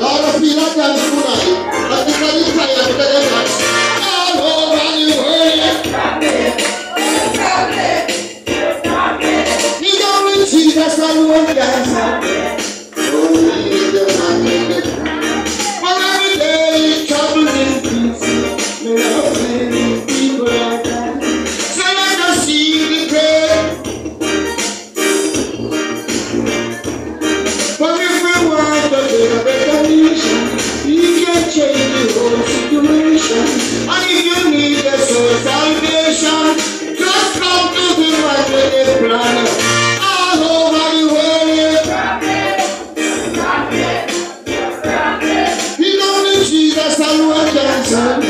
Lord, I feel like I'm soul situation. And if you need a soul salvation, just come to the Majestic plan. All over the world. Drop it, drop it, drop it. You know Jesus and what